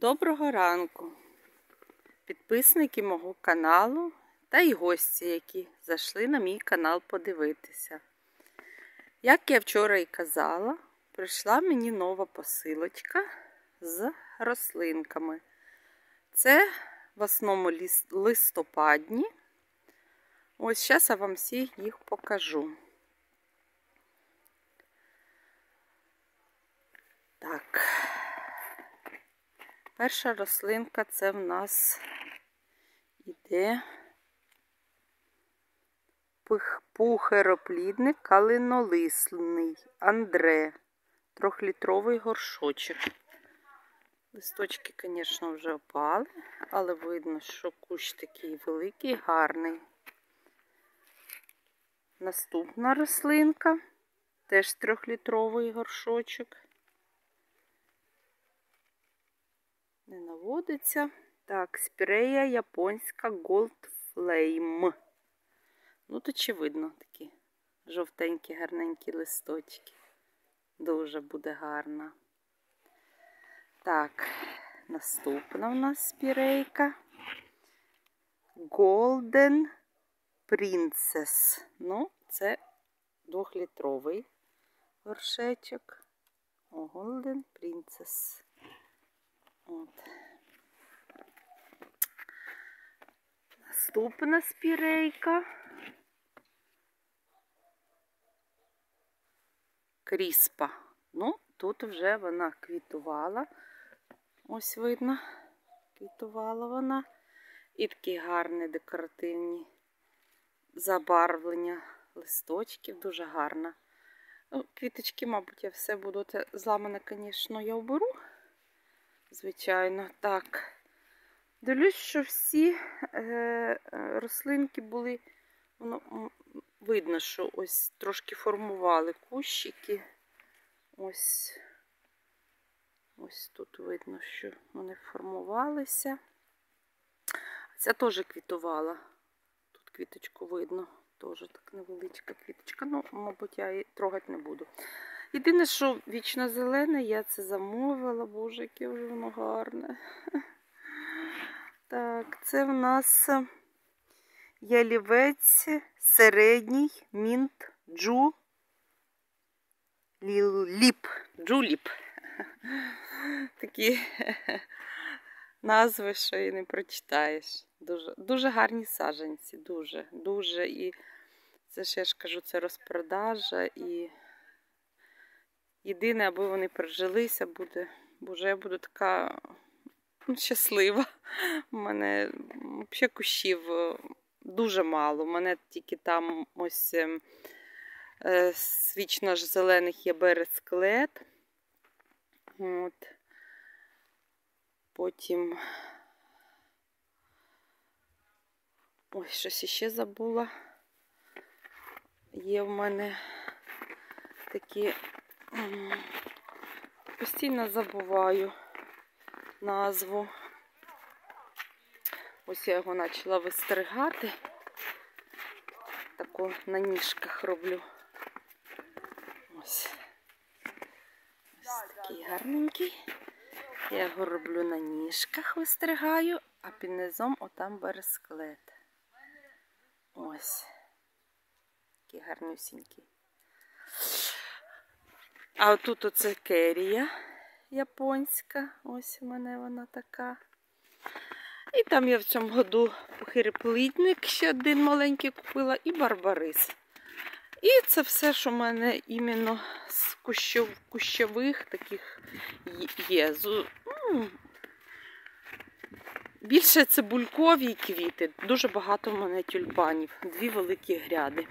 Доброго ранку, підписники мого каналу та й гості, які зайшли на мій канал подивитися. Як я вчора і казала, прийшла мені нова посилочка з рослинками. Це в основному листопадні. Ось зараз я вам всі їх покажу. Так. Перша рослинка це в нас іде пухероплідник калинолисний Андре, трьохлітровий горшочок. Листочки, звісно, вже опали, але видно, що кущ такий великий, гарний. Наступна рослинка, теж трьохлітровий горшочок. Не наводиться. Так, спірея японська Gold Flame. Ну, тут очевидно такі жовтенькі, гарненькі листочки. Дуже буде гарна. Так, наступна у нас спірейка. Golden Princess. Ну, це двохлітровий горшечок. О, Golden Princess. От. Наступна спірейка. Кріспа. Ну, тут вже вона квітувала. Ось видно, квітувала вона. І такі гарні декоративні забарвлення листочків, дуже гарна. Ну, Квіточки, мабуть, я все буду зламане, звісно, я оберу звичайно, так. Дивлюсь, що всі е, рослинки були, воно видно, що ось трошки формували кущики. Ось ось тут видно, що вони формувалися. Ця теж квітувала. Тут квіточку видно, теж так невеличка квіточка. Ну, мабуть, я її трогати не буду. Єдине, що вічно зелене, я це замовила, боже, яке вже воно гарне. Так, це в нас ялівець середній мінт джу ліп. Джуліп. Такі назви, що і не прочитаєш. Дуже дуже гарні саженці, дуже, дуже. І це ж я ж кажу, це розпродажа і. Єдине, аби вони прижилися, буде, боже, я буду така ну, щаслива. У мене взагалі кущів е, дуже мало. У мене тільки там ось ем, е, свічно ж зелених є бересклет. От. Потім ой, щось іще забула. Є в мене такі Постійно забуваю назву. Ось я його почала вистригати. Таку на ніжках роблю. Ось. Ось такий гарненький. Я його роблю на ніжках, вистригаю, а під низом отам бересклет. Ось. Такий гарнюсінький. А отут оце керія японська. Ось у мене вона така. І там я в цьому году похириплитник ще один маленький купила, і барбарис. І це все, що в мене іменно з кущов, кущових таких є. Більше цибулькові квіти. Дуже багато в мене тюльпанів. Дві великі гряди.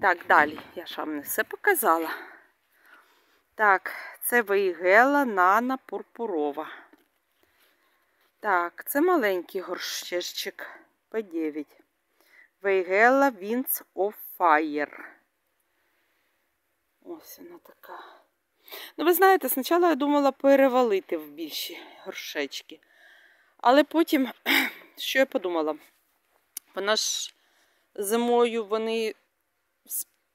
Так, далі я ж вам не все показала. Так, це вейгела Нана Пурпурова. Так, це маленький горщечик П9. Вейгела Winds of Fire. Ось вона така. Ну, ви знаєте, спочатку я думала перевалити в більші горшечки. Але потім, що я подумала? Вона ж зимою вони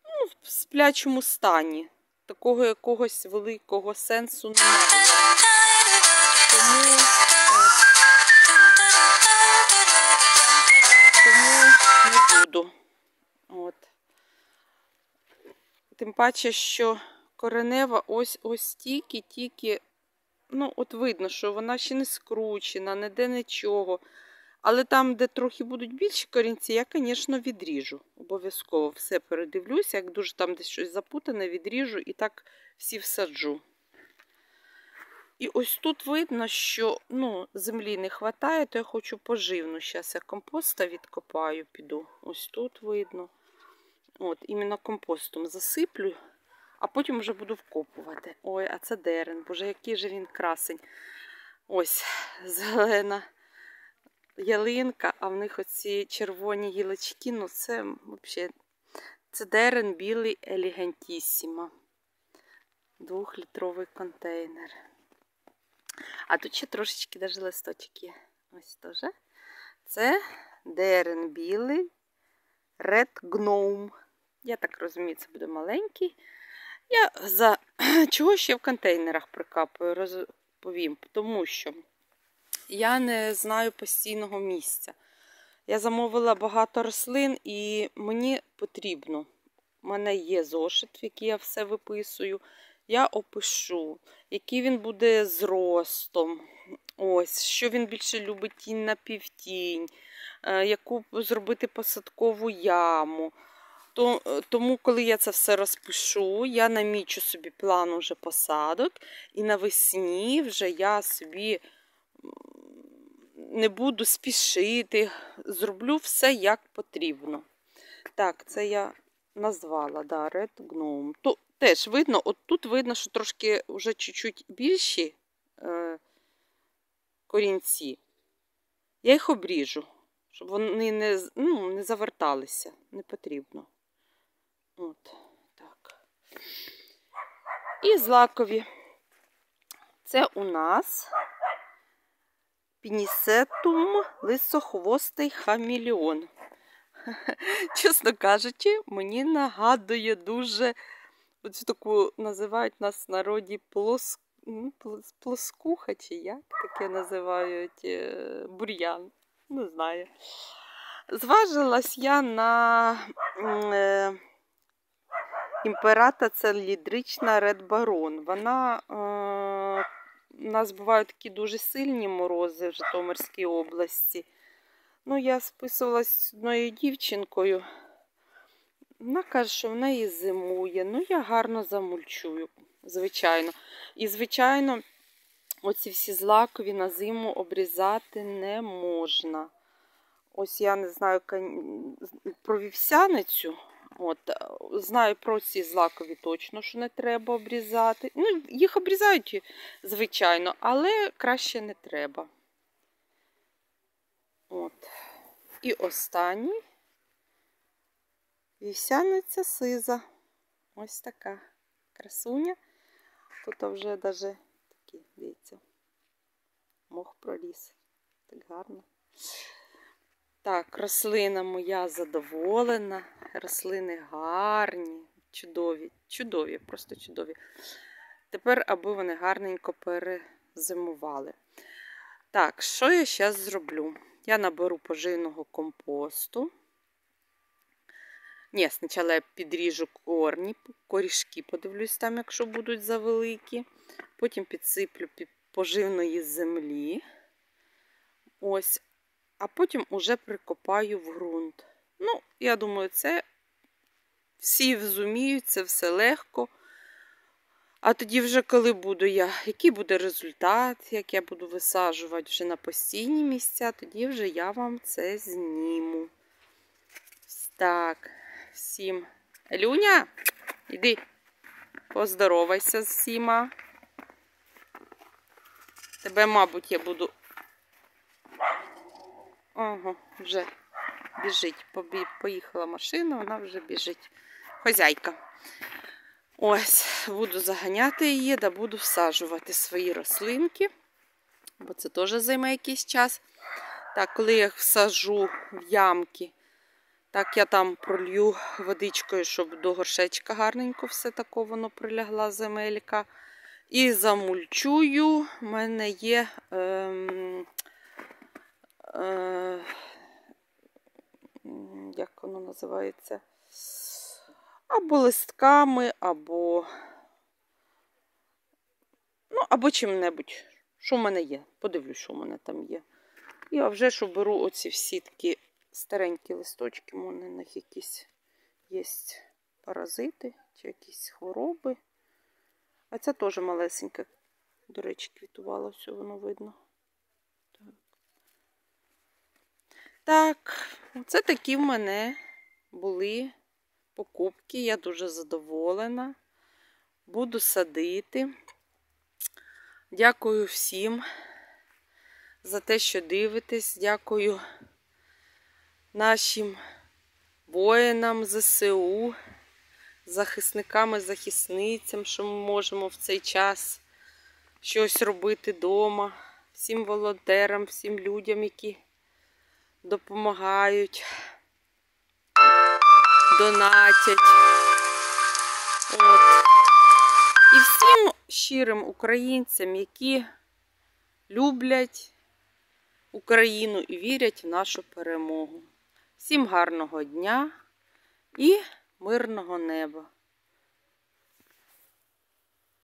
ну, в сплячому стані такого якогось великого сенсу немає. Тому, тому не буду. От. Тим паче, що коренева ось ось тільки-тільки, ну, от видно, що вона ще не скручена, ніде нічого. Але там, де трохи будуть більші корінці, я, звісно, відріжу. Обов'язково все передивлюся. Як дуже там десь щось запутане, відріжу і так всі всаджу. І ось тут видно, що ну, землі не вистачає, то я хочу поживну. Зараз я компоста відкопаю, піду. Ось тут видно. От, іменно компостом засиплю, а потім вже буду вкопувати. Ой, а це дерен. Боже, який же він красень. Ось, зелена ялинка, а в них оці червоні гілочки, ну це взагалі це дерен білий елегантісіма. Двохлітровий контейнер. А тут ще трошечки навіть листочок є. Ось теж. Це дерен білий Red Gnome. Я так розумію, це буде маленький. Я за чого ще в контейнерах прикапую, розповім, тому що я не знаю постійного місця. Я замовила багато рослин і мені потрібно. У мене є зошит, в який я все виписую. Я опишу, який він буде зростом. Ось, що він більше любить тінь на півтінь, е, яку зробити посадкову яму. Тому, коли я це все розпишу, я намічу собі план уже посадок, і навесні вже я собі не буду спішити, зроблю все як потрібно. Так, це я назвала да, Red Gnome. То, Теж видно, от тут видно, що трошки вже чуть-чуть більші е, корінці. Я їх обріжу, щоб вони не ну, не заверталися, не потрібно. От, так. І злакові. Це у нас пінісетум лисохвостий хаміліон. Чесно кажучи, мені нагадує дуже оцю таку називають нас в народі плос... плоскуха, чи як таке називають е, бур'ян. Не знаю. Зважилась я на е, імперата це лідрична Ред Барон. Вона е, у нас бувають такі дуже сильні морози в Житомирській області. Ну, я списувалась з одною дівчинкою. Вона каже, що в неї зимує. Ну, я гарно замульчую, звичайно. І, звичайно, оці всі злакові на зиму обрізати не можна. Ось я не знаю про вівсяницю. От, Знаю про ці злакові точно, що не треба обрізати. Ну, Їх обрізають, звичайно, але краще не треба. От. І останній вівсяниця сиза. Ось така красуня. Тут вже навіть такі, дивіться, мох проліз. Так гарно. Так, рослина моя задоволена. Рослини гарні, чудові, чудові, просто чудові. Тепер, аби вони гарненько перезимували. Так, що я зараз зроблю? Я наберу поживного компосту. Ні, спочатку я підріжу корні, корішки, подивлюсь там, якщо будуть завеликі. Потім підсиплю поживної землі. Ось, а потім уже прикопаю в ґрунт. Ну, я думаю, це всі зуміють, це все легко. А тоді, вже коли буду я, який буде результат, як я буду висаджувати вже на постійні місця, тоді вже я вам це зніму. Так, всім. Люня, іди, поздоровайся з всіма. Тебе, мабуть, я буду. Ого, вже біжить. Поїхала машина, вона вже біжить. Хозяйка. Ось, буду заганяти її, да буду всаджувати свої рослинки, бо це теж займе якийсь час. Так, коли я їх всажу в ямки, так я там пролью водичкою, щоб до горшечка гарненько все тако воно прилягла земелька. І замульчую. У мене є. Е, м, як воно називається? Або листками, або. Ну, або чим-небудь. Що в мене є? Подивлюсь, що в мене там є. І а вже ж беру оці всі такі старенькі листочки, у них якісь є паразити чи якісь хвороби. А це теж малесеньке, до речі, квітувало, все воно видно. Так. Так, це такі в мене були покупки. Я дуже задоволена. Буду садити. Дякую всім за те, що дивитесь. Дякую нашим воїнам ЗСУ, захисникам і захисницям, що ми можемо в цей час щось робити вдома. Всім волонтерам, всім людям, які допомагають, донатять. От. І всім щирим українцям, які люблять Україну і вірять в нашу перемогу. Всім гарного дня і мирного неба!